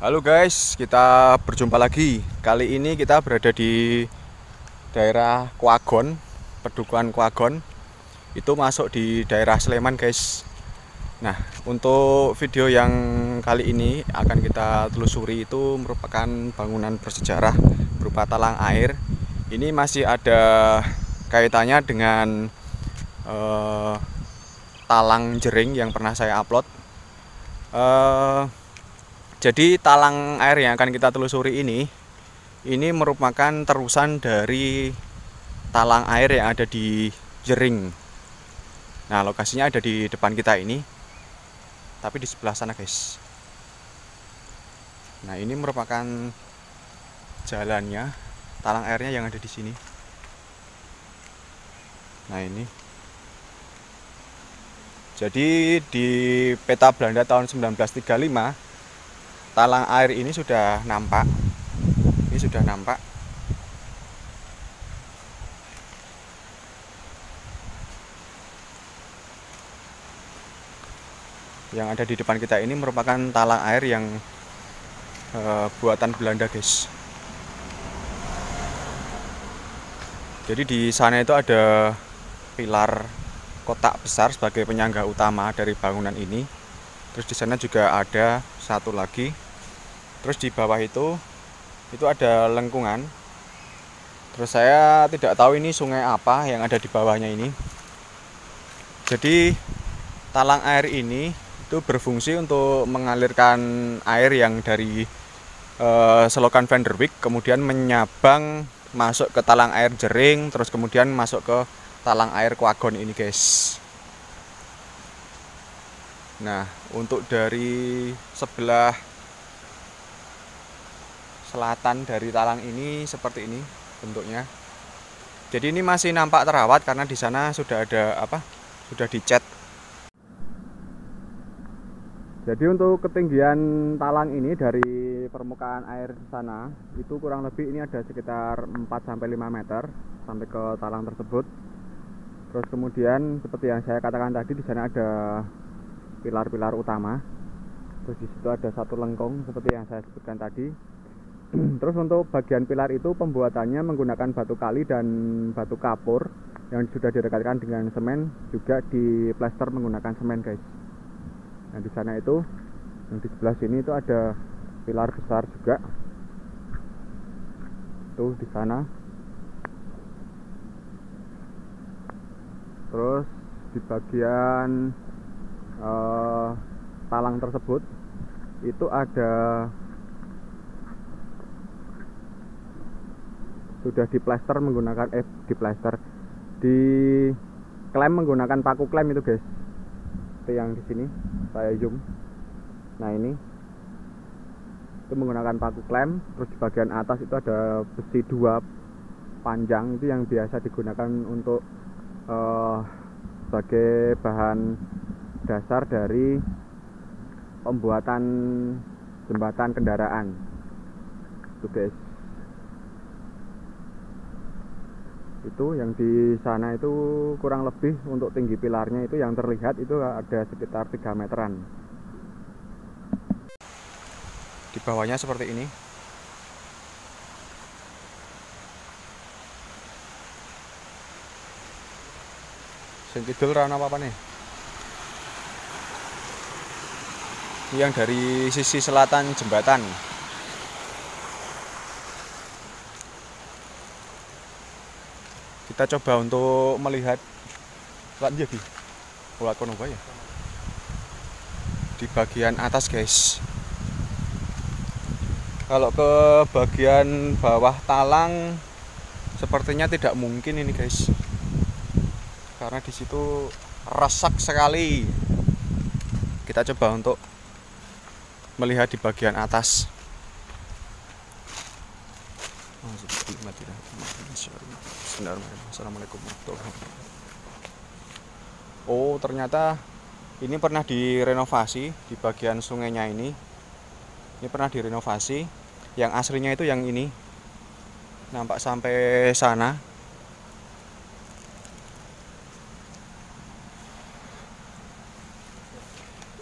Halo guys, kita berjumpa lagi. Kali ini kita berada di daerah Kuagon, Pedukuhan Kuagon. Itu masuk di daerah Sleman guys. Nah, untuk video yang kali ini akan kita telusuri itu merupakan bangunan bersejarah berupa talang air. Ini masih ada kaitannya dengan eh, talang jering yang pernah saya upload. Eh, jadi talang air yang akan kita telusuri ini ini merupakan terusan dari talang air yang ada di Jering. Nah, lokasinya ada di depan kita ini tapi di sebelah sana guys. Nah ini merupakan jalannya talang airnya yang ada di sini. Nah ini. Jadi di peta Belanda tahun 1935 talang air ini sudah nampak. Ini sudah nampak. Yang ada di depan kita ini merupakan talang air yang uh, buatan Belanda guys. Jadi di sana itu ada pilar kotak besar sebagai penyangga utama dari bangunan ini terus di sana juga ada satu lagi. Terus di bawah itu itu ada lengkungan. Terus saya tidak tahu ini sungai apa yang ada di bawahnya ini. Jadi talang air ini itu berfungsi untuk mengalirkan air yang dari uh, selokan Vanderwyk kemudian menyabang masuk ke talang air jering terus kemudian masuk ke talang air Kuagon ini guys nah untuk dari sebelah selatan dari talang ini seperti ini bentuknya. Jadi ini masih nampak terawat karena di sana sudah ada apa? Sudah dicat. Jadi untuk ketinggian talang ini dari permukaan air sana itu kurang lebih ini ada sekitar 4 sampai 5 meter sampai ke talang tersebut. Terus kemudian seperti yang saya katakan tadi di sana ada pilar-pilar utama. Terus di situ ada satu lengkung seperti yang saya sebutkan tadi. Terus untuk bagian pilar itu pembuatannya menggunakan batu kali dan batu kapur yang sudah direkatkan dengan semen juga di plaster menggunakan semen guys. Nah di sana itu yang di sebelah sini itu ada pilar besar juga. Tuh di sana. Terus di bagian uh, talang tersebut itu ada sudah diplaster menggunakan eh diplaster di klem menggunakan paku klem itu guys. Seperti yang di sini saya zoom. Nah ini. Itu menggunakan paku klem terus di bagian atas itu ada besi dua panjang itu yang biasa digunakan untuk uh, sebagai bahan dasar dari pembuatan jembatan kendaraan. Itu guys. Itu yang di sana itu kurang lebih untuk tinggi pilarnya itu yang terlihat itu ada sekitar 3 meteran. Di bawahnya seperti ini. Sing kidul rana apa, apa nih yang dari sisi selatan jembatan. Kita coba untuk melihat lan ya ya. Di bagian atas guys. Kalau ke bagian bawah talang sepertinya tidak mungkin ini guys. Karena di situ resak sekali. Kita coba untuk melihat di bagian atas. Oh, ternyata ini pernah direnovasi di bagian sungainya ini. Ini pernah direnovasi. Yang aslinya itu yang ini. Nampak sampai sana.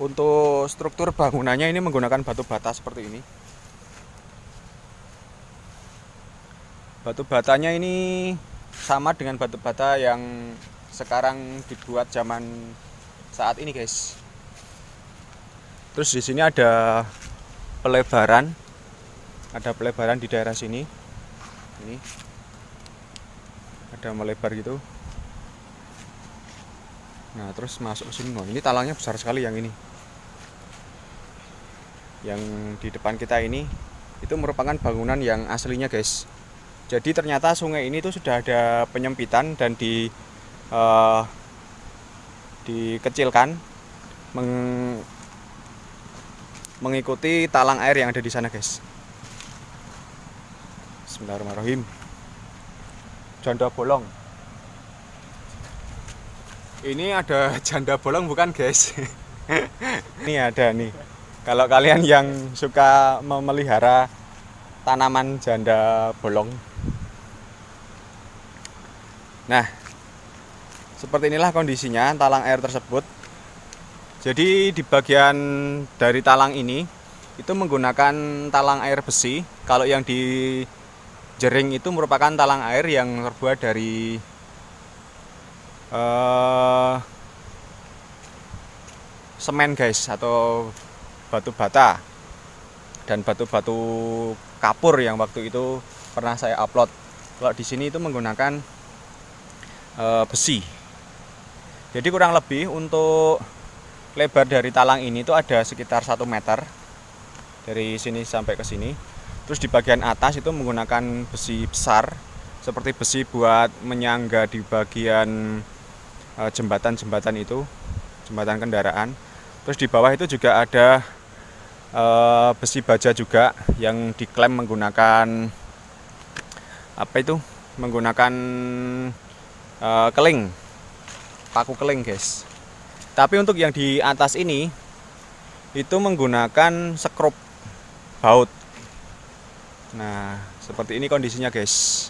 Untuk struktur bangunannya ini menggunakan batu bata seperti ini. Batu batanya ini sama dengan batu bata yang sekarang dibuat zaman saat ini guys. Terus di sini ada pelebaran. Ada pelebaran di daerah sini. Ini. Ada melebar gitu nah terus masuk sini ini talangnya besar sekali yang ini. Yang di depan kita ini itu merupakan bangunan yang aslinya guys. Jadi ternyata sungai ini tuh sudah ada penyempitan dan di uh, dikecilkan meng, mengikuti talang air yang ada di sana guys. Bismillahirrahmanirrahim. Janda bolong ini ada janda bolong bukan guys ini ada nih kalau kalian yang suka memelihara tanaman janda bolong. Nah, seperti inilah kondisinya talang air tersebut. Jadi di bagian dari talang ini itu menggunakan talang air besi. Kalau yang di jering itu merupakan talang air yang terbuat dari uh, semen guys atau batu bata dan batu-batu kapur yang waktu itu pernah saya upload. Kalau di sini itu menggunakan e, besi. Jadi kurang lebih untuk lebar dari talang ini itu ada sekitar satu meter dari sini sampai ke sini. Terus di bagian atas itu menggunakan besi besar seperti besi buat menyangga di bagian jembatan-jembatan itu, jembatan kendaraan. Terus di bawah itu juga ada uh, besi baja juga yang diklaim menggunakan apa itu? Menggunakan uh, keling paku keling guys. Tapi untuk yang di atas ini itu menggunakan sekrup baut. Nah seperti ini kondisinya guys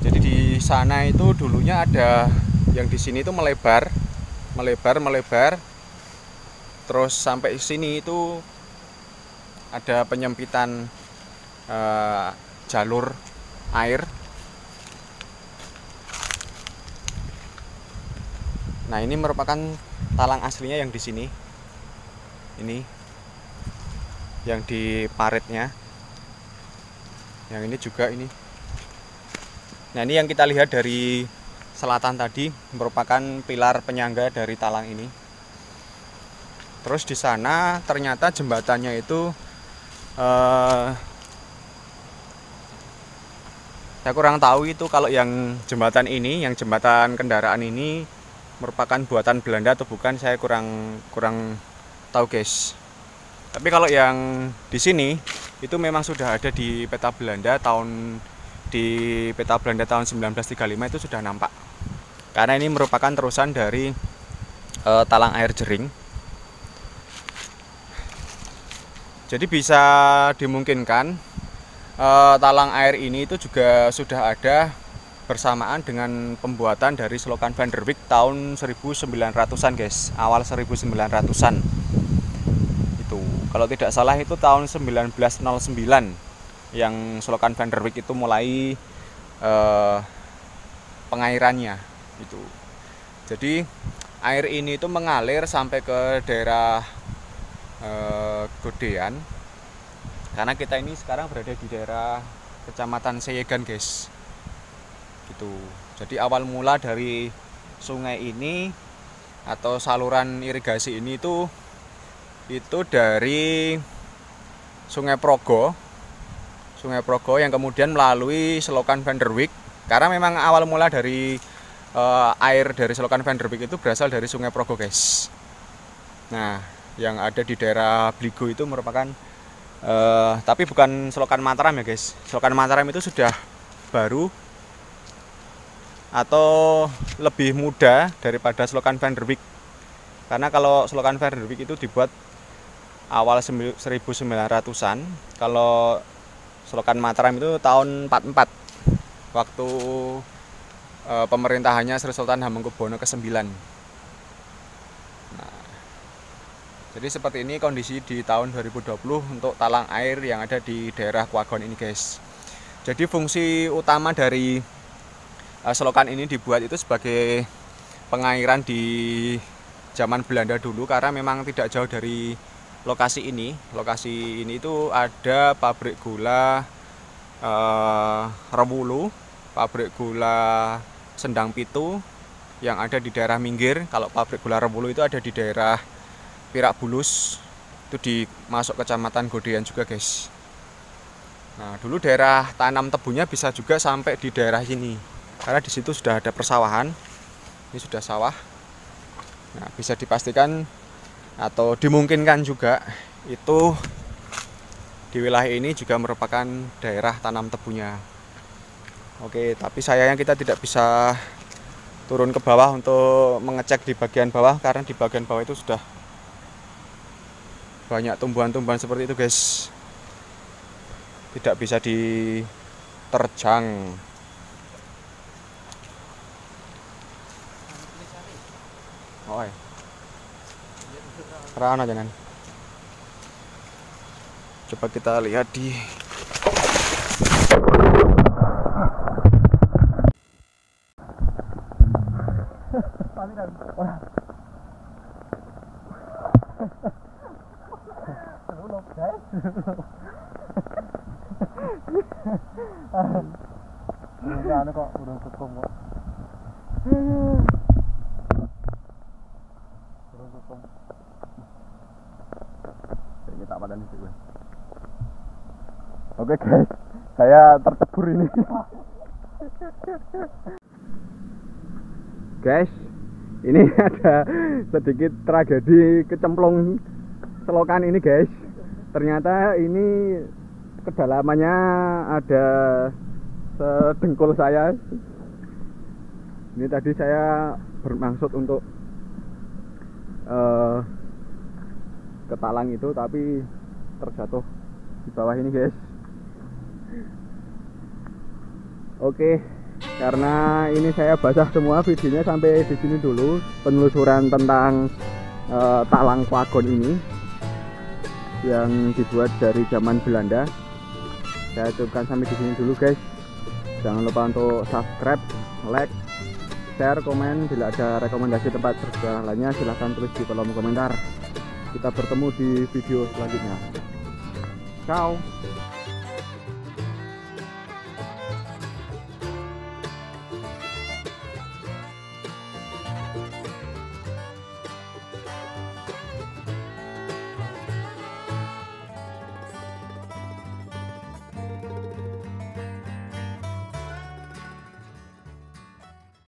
jadi di sana itu dulunya ada yang di sini itu melebar melebar melebar. Terus sampai sini itu ada penyempitan uh, jalur air. Nah ini merupakan talang aslinya yang di sini. Ini yang di paritnya. Yang ini juga ini nah ini yang kita lihat dari selatan tadi merupakan pilar penyangga dari talang ini. Terus di sana ternyata jembatannya itu eh, saya kurang tahu itu kalau yang jembatan ini, yang jembatan kendaraan ini merupakan buatan Belanda atau bukan saya kurang kurang tahu guys. Tapi kalau yang di sini itu memang sudah ada di peta Belanda tahun di peta Belanda tahun 1935 itu sudah nampak. Karena ini merupakan terusan dari e, talang air jering. Jadi bisa dimungkinkan e, talang air ini itu juga sudah ada bersamaan dengan pembuatan dari selokan Van der Wijk tahun 1900-an guys. Awal 1900-an itu. Kalau tidak salah itu tahun 1909 yang selokan Van der itu mulai e, pengairannya itu jadi air ini itu mengalir sampai ke daerah e, Godean. Karena kita ini sekarang berada di daerah kecamatan Seyegan guys. Gitu. Jadi awal mula dari sungai ini atau saluran irigasi ini itu itu dari Sungai Progo Sungai Progo yang kemudian melalui selokan Van der Wijk. Karena memang awal mula dari uh, air dari selokan Van der Beek itu berasal dari Sungai Progo guys. Nah yang ada di daerah Bligo itu merupakan uh, tapi bukan selokan Mataram ya guys. Selokan Mataram itu sudah baru atau lebih muda daripada selokan Van der Beek karena kalau selokan Van der Beek itu dibuat awal 1900-an kalau selokan Mataram itu tahun 44 waktu uh, pemerintahannya Sri Sultan Hamengkubuwono ke-9. Nah, jadi seperti ini kondisi di tahun 2020 untuk talang air yang ada di daerah Kwagon ini guys. Jadi fungsi utama dari uh, selokan ini dibuat itu sebagai pengairan di zaman Belanda dulu karena memang tidak jauh dari lokasi ini lokasi ini itu ada pabrik gula uh, Rewulu pabrik gula Sendang Pitu yang ada di daerah Minggir. Kalau pabrik gula Rewulu itu ada di daerah Pirak Bulus itu di masuk kecamatan Godean juga guys. Nah dulu daerah tanam tebunya bisa juga sampai di daerah sini karena di situ sudah ada persawahan. Ini sudah sawah. Nah bisa dipastikan atau dimungkinkan juga itu di wilayah ini juga merupakan daerah tanam tebunya. Oke, tapi sayangnya kita tidak bisa turun ke bawah untuk mengecek di bagian bawah karena di bagian bawah itu sudah banyak tumbuhan-tumbuhan seperti itu, guys. Tidak bisa diterjang. Oh, iya. Rana jangan. Coba kita lihat di Ini kok udah kok. Oke guys, saya tercebur ini. guys, ini ada sedikit tragedi kecemplung selokan ini guys. Ternyata ini kedalamannya ada sedengkul saya. Ini tadi saya bermaksud untuk uh, ke talang itu tapi terjatuh di bawah ini guys oke karena ini saya basah semua videonya sampai di sini dulu penelusuran tentang uh, talang wagon ini yang dibuat dari zaman Belanda. Saya cukupkan sampai di sini dulu guys. Jangan lupa untuk subscribe like share komen. Bila ada rekomendasi tempat bersejarah lainnya silahkan tulis di kolom komentar. Kita bertemu di video selanjutnya. Ciao